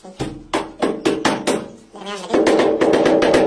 ダメなんだけど。